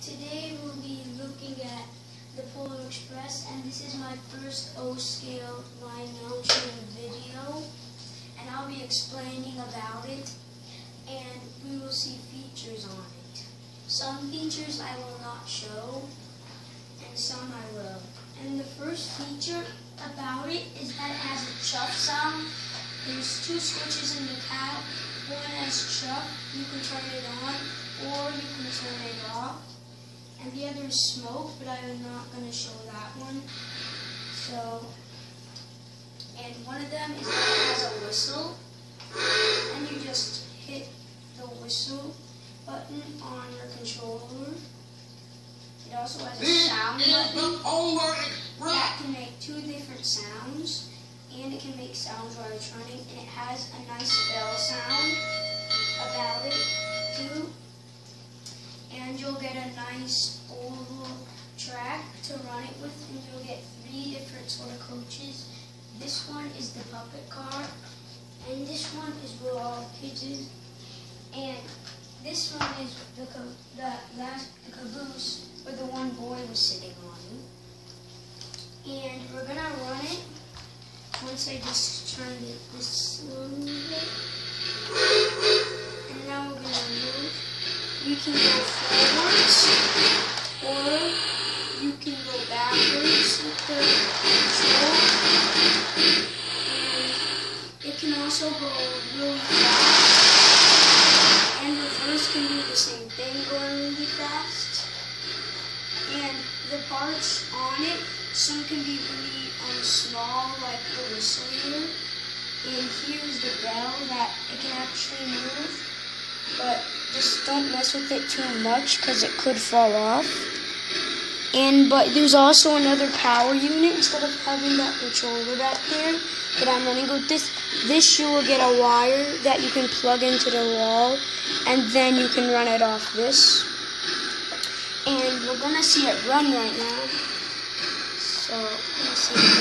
Today we'll be looking at the Polar Express and this is my first O-scale line mounting video and I'll be explaining about it and we will see features on it. Some features I will not show and some I will. And the first feature about it is that it has a chuff sound. There's two switches in the cab. One has chuff, you can turn it on or you can turn it off and the other is smoke, but I'm not going to show that one. So, and one of them is it has a whistle, and you just hit the whistle button on your controller. It also has a sound button that can make two different sounds, and it can make sounds while it's running, and it has a nice bell sound about it too and you'll get a nice oval track to run it with and you'll get three different sort of coaches. This one is the puppet car and this one is where all the kids is and this one is the, the last the caboose where the one boy was sitting on. And we're gonna run it once I just turn it this one way. And now we're gonna move you can go forwards or you can go backwards with the control. And it can also go really fast. And reverse can do the same thing, going really fast. And the parts on it, some can be really um, small, like the whistle here. And here's the bell that it can actually move but just don't mess with it too much because it could fall off. And but there's also another power unit instead of having that controller back there that I'm running with this. This you will get a wire that you can plug into the wall, and then you can run it off this. And we're gonna see it run right now. So let's see.